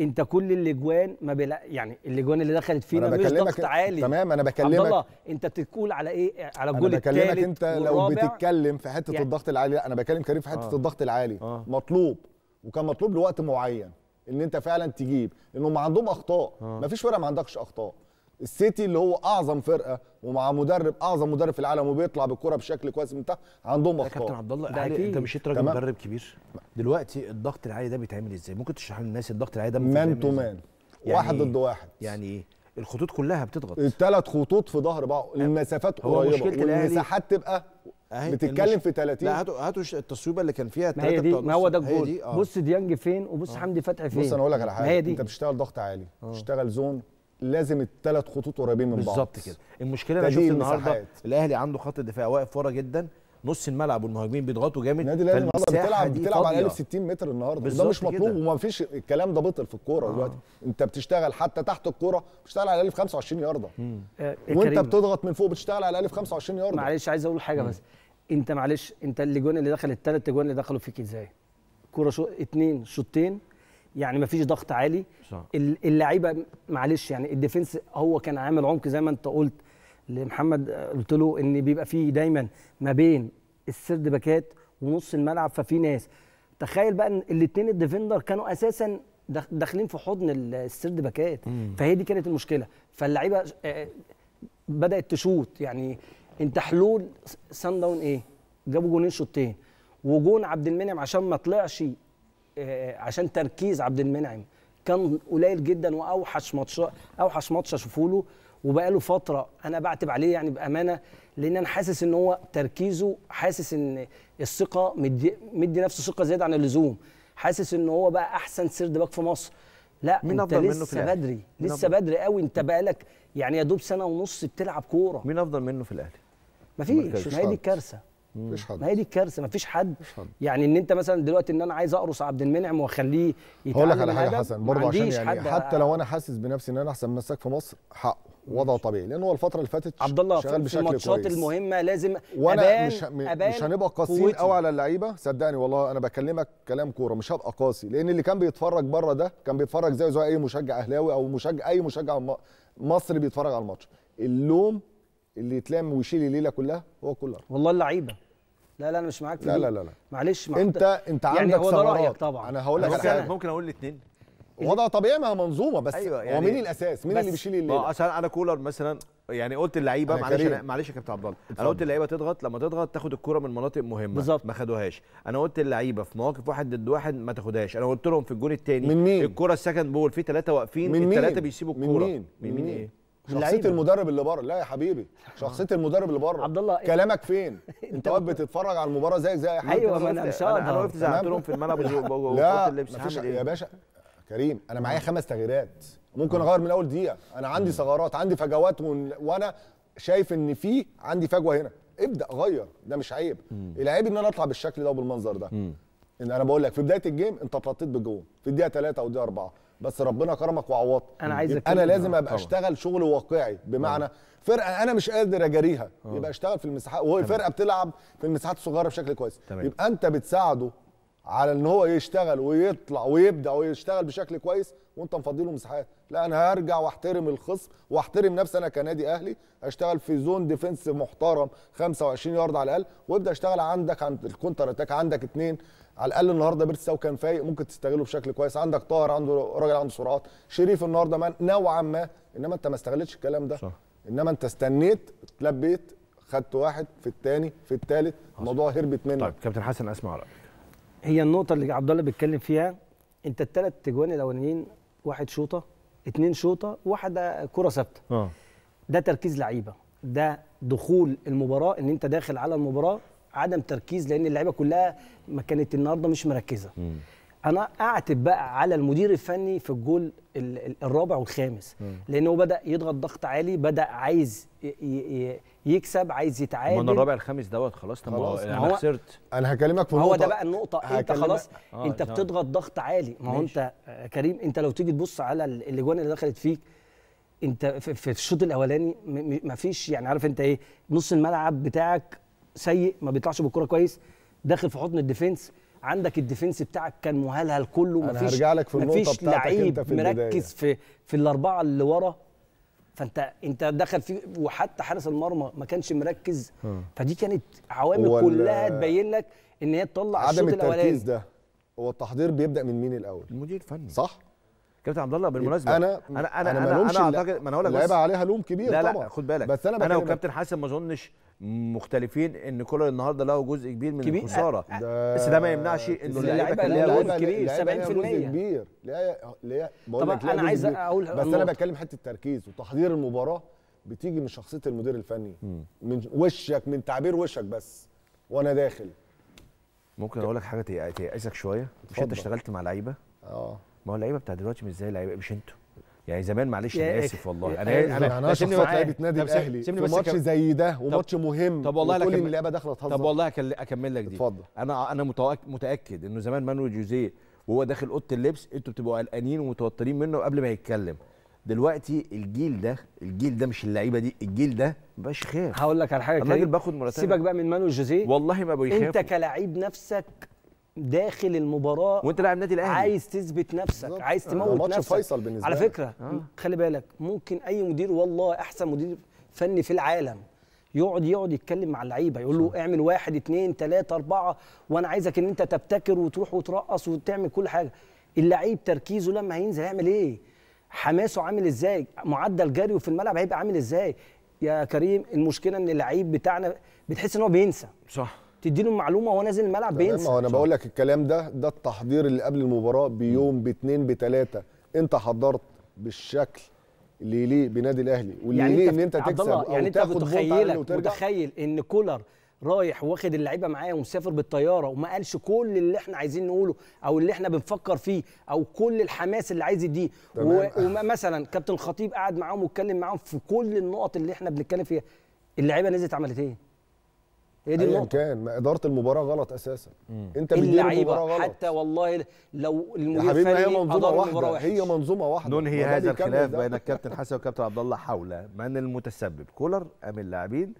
انت كل الاجوان ما بلا يعني الاجوان اللي دخلت فينا مش بكلمك- ضغط عالي تمام، عبد بكلمك- الله انت بتقول على إيه على أنا الجول بكلمك الثالث أنت لو بتتكلم في حتة يعني- الضغط العالي لا أنا بكلم كريم في حتة آه. الضغط العالي آه. مطلوب وكان مطلوب لوقت معين إن أنت فعلا تجيب لأنهم عندهم أخطاء آه. مفيش فرقة ما عندكش أخطاء السيتي اللي هو أعظم فرقة ومع مدرب أعظم مدرب في العالم وبيطلع بالكرة بشكل كويس من تحت عندهم يا كابتن أخطاء. عبد الله. أنت مشيت راجل. مدرب كبير. دلوقتي الضغط العالي ده بيتعمل إزاي؟ ممكن تشرح للناس الضغط العالي ده man to؟ man واحد؟ ضد واحد. يعني إيه الخطوط كلها بتضغط. الثلاث خطوط في ظهر بعض المسافات هو قريبة والمساحات تبقى أهي بتتكلم المش- في 30 لا هاتوا هاتوا التصويبة اللي كان فيها دي بتوع ما هو ده الجول. آه. بص ديانج فين وبص حمدي فتحي فين بص أنا أقول لك على حاجة. أنت بتشتغل ضغط عالي. تشتغل zone. لازم الثلاث خطوط قريبين من بعض. بالظبط كده. المشكلة أنا شفت النهارده. الأهلي عنده خط الدفاع واقف ورا جدا. نص الملعب والمهاجمين بيضغطوا جامد. النادي الأهلي النهارده بتلعب بتلعب على فاضية. 1060 متر النهارده. وده بالظبط مش مطلوب كده. وما فيش الكلام ده بطل في الكورة دلوقتي. انت بتشتغل حتى تحت الكورة بتشتغل على الأقل في 25 ياردة. آه، وانت كريم. بتضغط من فوق بتشتغل على الأقل في 25 ياردة. معلش عايز أقول حاجة بس. انت معلش انت الاجوان اللي دخل الثلاث اجوان اللي دخلوا فيك إزاي؟ كورة شو اتنين شوطين يعني مفيش ضغط عالي. صح. ال- اللعيبة معلش يعني الديفنس هو كان عامل عمق زي ما انت قلت لمحمد قلت له إن بيبقى فيه دايما ما بين ال third back ات ونص الملعب ففي ناس. تخيل بقى إن الاثنين ال defender كانوا أساسا داخ- داخلين في حضن ال- ال third back ات. فهي دي كانت المشكلة. فاللعيبة آه، بدأت تشوط. يعني انت حلول صن داونز إيه؟ جابوا جونين شوطين. وجون عبد المنعم عشان ما طلعش عشان تركيز عبد المنعم. كان قليل جدا وأوحش ماتش أوحش ماتش أشوفه له وبقاله فترة أنا بعتب عليه يعني بأمانة لأن أنا حاسس إن هو تركيزه حاسس إن الثقة مدي, مدي نفسه ثقة زيادة عن اللزوم. حاسس إن هو بقى أحسن third back في مصر. لا مين أنت أفضل منه في لسه؟ بدري لسه أفضل؟ بدري قوي. أنت بقالك يعني يا دوب سنة ونص بتلعب كورة. مين أفضل منه في الأهلي؟ مفيش. ما هي دي. الكارثة. مفيش حد. ما هي دي الكارثة مفيش حد. حد. يعني إن أنت مثلا دلوقتي إن أنا عايز أقرص عبد المنعم وأخليه هقول لك يتعلم على حاجة حسن برضه عشان يعني حتى لو أنا حاسس بنفسي إن أنا أحسن مساك في مصر حقه وضعه طبيعي. لأن هو الفترة اللي فاتت عبد الله شغال الماتشات. المهمة لازم وأنا أبان مش أبان مش هنبقى قاسيين. قوي على اللعيبة. صدقني والله أنا بكلمك كلام كورة مش هبقى قاسي. لأن اللي كان بيتفرج بره ده كان بيتفرج زي زي أي مشجع أهلاوي أو مشجع أي مشجع مصري بيتفرج على الماتش. اللوم اللي يتلم ويشيل الليلة كلها هو كولر. والله اللعيبة. لا لا أنا مش معاك في لا دي. لا لا لا. معلش ما انت أنت يعني عندك هو ده رأيك طبعا. أنا هقول لك أنا- حاجة. ممكن أقول الاثنين وضع طبيعي ما هي منظومة بس أيوة، هو يعني- مين الأساس؟ مين اللي بيشيل الليلة؟ عشان أنا كولر مثلا يعني قلت اللعيبة معلش. أنا معلش يا كابتن عبد الله. أنا. قلت اللعيبة تضغط لما تضغط تاخد الكوره من مناطق مهمة. بالظبط. ما خدوهاش. أنا قلت اللعيبة في مواقف واحد ضد واحد ما تاخدهاش. أنا قلت لهم في الجون الثاني من مين؟ الكوره ال second ball في ثلاثة واقفين من مين؟ الثلاثه بيسيبوا من الكوره مين؟ من مين؟ إيه؟ شخصية. المدرب اللي بره. لا يا حبيبي. شخصية المدرب اللي بره. عبد الله، كلامك فين؟ إنت واقف بتتفرج على المباراة زيك زي اي حد أيوة، ما أنا مش أنا وقفت تمام؟ لهم في الملعب لا مفيش هعمل يا باشا. كريم أنا معايا خمس تغييرات. ممكن أغير من أول دقيقة. أنا عندي ثغرات عندي فجوات ون... وأنا شايف إن في عندي فجوة هنا. ابدأ غير. ده مش عيب. العيب إن أنا أطلع بالشكل ده وبالمنظر ده. إن أنا بقول لك في بداية الجيم أنت اتلطيت بالجون. في الدقيقة 3 أو الدقيقة 4 بس ربنا كرمك وعوضت. أنا عايز يبقى أنا لازم أبقى طبعا. أشتغل شغل واقعي. بمعنى فرقة أنا مش قادر أجاريها. يبقى أشتغل في المساحات وهو الفرقه بتلعب في المساحات الصغيرة بشكل كويس. تمام. يبقى أنت بتساعده على إن هو يشتغل ويطلع ويبدأ ويشتغل بشكل كويس وأنت مفضي له مساحات. لا أنا هرجع واحترم الخصم واحترم نفسي أنا كنادي أهلي أشتغل في zone defense محترم 25 يارد على الأقل وابدأ أشتغل عندك عند ال counter attack عندك اتنين على الأقل النهارده بيرسي تاو كان فايق ممكن تستغله بشكل كويس. عندك طاهر عنده راجل عنده سرعات. شريف النهارده نوعا ما إنما أنت ما استغلتش الكلام ده. صح. إنما أنت استنيت اتلبيت خدت واحد في الثاني في الثالث الموضوع هربت منك. طيب كابتن حسن أسمع رأيك. هي النقطة اللي عبد الله بيتكلم فيها. انت الثلاث تجوان الأولانيين واحد شوطة اتنين شوطة واحدة كرة ثابتة. آه. ده تركيز لعيبة. ده دخول المباراة ان انت داخل على المباراة عدم تركيز لأن اللعيبة كلها ما كانت النهارده مش مركزة. أنا أعتب بقى على المدير الفني في الجول ال- ال- الرابع والخامس. لأنه بدأ يضغط ضغط عالي بدأ عايز ي- ي- يكسب عايز ما يتعادل. أنا الرابع الخامس دوت خلاص؟ طب هو. أنا هو- خسرت. أنا هكلمك في هو ده بقى النقطة. أنت خلاص آه، أنت آه. بتضغط ضغط عالي. ما هو. أنت كريم أنت لو تيجي تبص على ال- الأجوان اللي دخلت فيك أنت في الشوط الأولاني ما فيش يعني عارف أنت إيه نص الملعب بتاعك سيء ما بيطلعش بالكرة كويس داخل في حضن ال defense. عندك ال defense بتاعك كان مهلهل كله أنا مفيش هرجع لك في النقطة مفيش لعيب في البداية. مركز في في الأربعة اللي ورا. فأنت أنت دخل فيه وحتى حارس المرمى ما كانش مركز. فدي كانت عوامل كلها تبين لك إن هي تطلع عدم الشوط التركيز الأولاني. ده هو التحضير بيبدأ من مين الأول؟ المدير الفني. صح؟ كابتن عبد الله بالمناسبة أنا أنا أنا أنا, أنا اعتقد ما أنا هقول لك اللعيبه بس عليها لوم كبير لا طبعا. لا خد بالك. بس أنا أنا وكابتن حسن ما أظنش مختلفين إن كولر النهارده له جزء كبير من كبير. الخسارة. ده بس ده ما يمنعش إنه اللعيبة كان ليها جزء كبير، اللعيبة ليها 70%. جزء كبير. بقول لك ليها أنا جزء عايز. أقول بس أنا. بتكلم حتة التركيز وتحضير المباراة. بتيجي من شخصية المدير الفني. من وشك من تعبير وشك بس. وأنا داخل. ممكن أقول لك حاجة تي- تيأسك شوية؟ مش. أنت اشتغلت مع لعيبة؟ آه. ما هو اللعيبة بتاع دلوقتي مش زي اللعيبة مش أنتوا يعني زمان معلش أنا آسف والله أنا أنا يعني أنا. لعيبه نادي الأهلي في ماتش أكمل. زي ده وماتش مهم طب والله لا وتقول ان كمل. اللعيبة داخلة تهزر طب والله أكل- أكمل لك دي اتفضل. أنا أنا متأك- متأكد إنه زمان مانويل جوزيه وهو داخل أوضة اللبس أنتوا بتبقوا قلقانين ومتوترين منه قبل ما يتكلم دلوقتي الجيل ده الجيل ده مش اللعيبة دي الجيل ده مبقاش يخاف هقول لك على حاجة الراجل. باخد مرتبه. سيبك بقى من مانويل جوزيه والله ما بيخاف أنت كلاعب نفسك داخل المباراة وانت لاعب نادي الأهلي. عايز تثبت نفسك. عايز آه. تموت ماتش نفسك. فيصل بالنسبة على. فكرة خلي بالك ممكن أي مدير والله أحسن مدير فني في العالم يقعد يقعد يتكلم مع اللعيبة يقول له اعمل واحد اتنين تلاتة أربعة وأنا عايزك إن أنت تبتكر وتروح وترقص وتعمل كل حاجة. اللعيب تركيزه لما هينزل هيعمل إيه؟ حماسه عامل إزاي؟ معدل جريه في الملعب هيبقى عامل إزاي؟ يا كريم المشكلة إن اللعيب بتاعنا بتحس إن هو بينسى. صح. تديله المعلومة وهو نازل الملعب بينسى. ما أنا بقول لك الكلام ده ده التحضير اللي قبل المباراة بيوم باتنين بتلاتة. أنت حضرت بالشكل اللي يليق بنادي الأهلي واللي يعني أنت إن أنت تكسب يعني أنت متخيلك متخيل إن كولر رايح واخد اللعيبة معاه ومسافر بالطيارة وما قالش كل اللي إحنا عايزين نقوله أو اللي إحنا بنفكر فيه أو كل الحماس اللي عايز يديه. ومثلا كابتن الخطيب قعد معاهم واتكلم معاهم في كل النقط اللي إحنا بنتكلم فيها. اللعيبة نزلت عملت إيه؟ هي دي النقطة. كان ما إدارة المباراة غلط أساسا. أنت بتدير المباراة غلط. حتى والله لو المدير الفني منظومة واحدة. وحش هي منظومة واحدة. ننهي هذا الخلاف. بين الكابتن حسن والكابتن عبد الله حول من المتسبب. كولر أم اللاعبين؟